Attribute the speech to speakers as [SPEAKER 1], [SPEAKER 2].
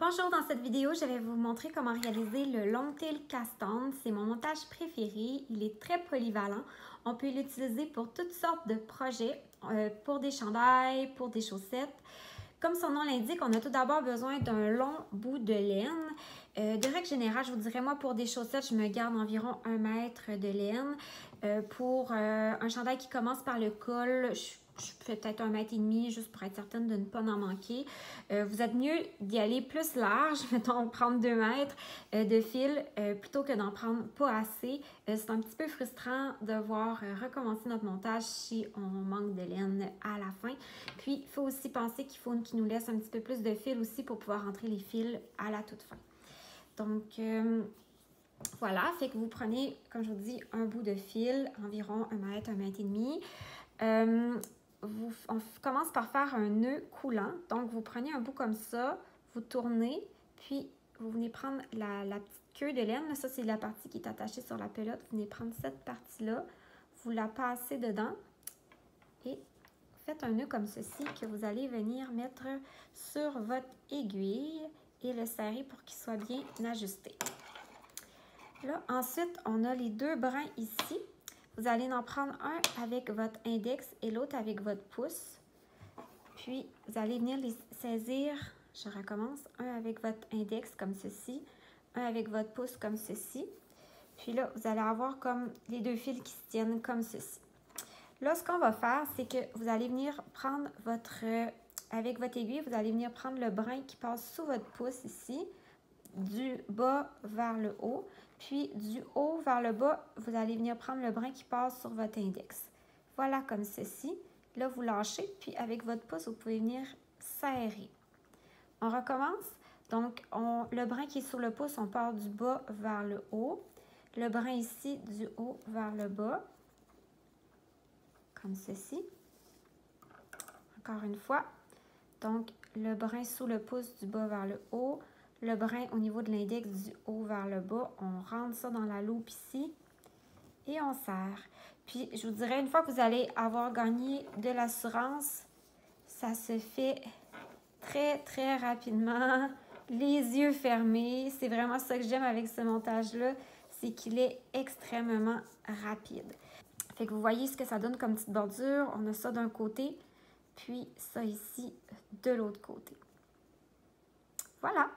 [SPEAKER 1] Bonjour, dans cette vidéo, je vais vous montrer comment réaliser le long tail cast-on. C'est mon montage préféré. Il est très polyvalent. On peut l'utiliser pour toutes sortes de projets, euh, pour des chandails, pour des chaussettes. Comme son nom l'indique, on a tout d'abord besoin d'un long bout de laine. Euh, de règle générale, je vous dirais, moi, pour des chaussettes, je me garde environ un mètre de laine. Euh, pour un chandail qui commence par le col, je je fais peut-être un mètre et demi juste pour être certaine de ne pas en manquer. Euh, vous êtes mieux d'y aller plus large, mettons prendre deux mètres euh, de fil euh, plutôt que d'en prendre pas assez. c'est un petit peu frustrant de voir recommencer notre montage si on manque de laine à la fin. Puis, il faut aussi penser qu'il faut qu'il nous laisse un petit peu plus de fil aussi pour pouvoir rentrer les fils à la toute fin. Donc, voilà, fait que vous prenez, comme je vous dis, un bout de fil, environ un mètre, un mètre et demi vous, on commence par faire un nœud coulant. Donc, vous prenez un bout comme ça, vous tournez, puis vous venez prendre la, petite queue de laine. ça, c'est la partie qui est attachée sur la pelote. Vous venez prendre cette partie-là, vous la passez dedans et faites un nœud comme ceci que vous allez venir mettre sur votre aiguille et le serrer pour qu'il soit bien ajusté. Là, ensuite, on a les deux brins ici. Vous allez en prendre un avec votre index et l'autre avec votre pouce. Puis, vous allez venir les saisir, je recommence, un avec votre index comme ceci, un avec votre pouce comme ceci. Puis là, vous allez avoir comme les deux fils qui se tiennent comme ceci. Là, ce qu'on va faire, c'est que vous allez venir prendre votre, avec votre aiguille, vous allez venir prendre le brin qui passe sous votre pouce ici, du bas vers le haut. Puis du haut vers le bas, vous allez venir prendre le brin qui passe sur votre index. Voilà comme ceci. Là, vous lâchez, puis avec votre pouce, vous pouvez venir serrer. On recommence. Donc, on, le brin qui est sur le pouce, on part du bas vers le haut. Le brin ici, du haut vers le bas. Comme ceci. Encore une fois. Donc, le brin sous le pouce du bas vers le haut le brin au niveau de l'index du haut vers le bas. On rentre ça dans la loupe ici et on serre. Puis, je vous dirais, une fois que vous allez avoir gagné de l'assurance, ça se fait très, très rapidement, les yeux fermés. C'est vraiment ça que j'aime avec ce montage-là, c'est qu'il est extrêmement rapide. Fait que vous voyez ce que ça donne comme petite bordure. On a ça d'un côté, puis ça ici de l'autre côté. Voilà!